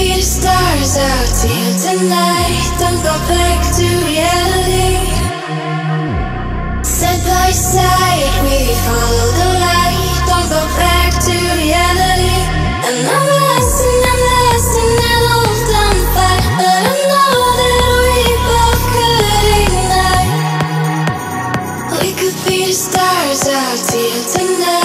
be the stars out here tonight. Don't go back to reality. Side by side, we follow the light. Don't go back to reality. And I'm lost and I'm lost in that old dumb fight. But I know that we both could ignite. We could be the stars out here tonight.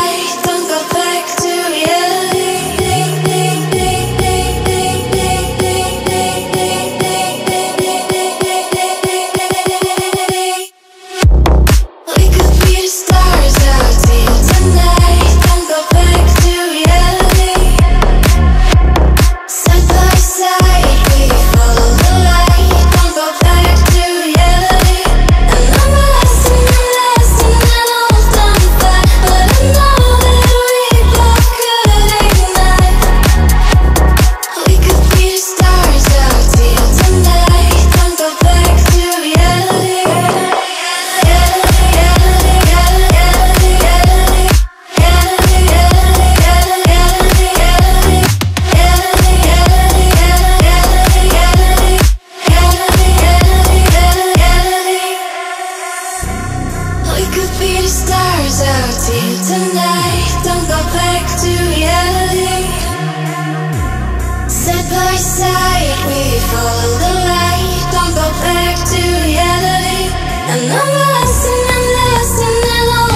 we follow the light, don't go back to reality. I lost and I'm lost and I'll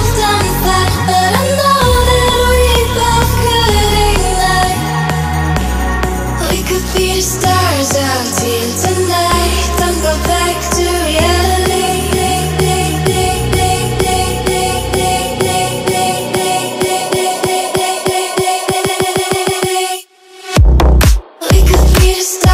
but I know that we both could ignite. We could be the stars out. stop.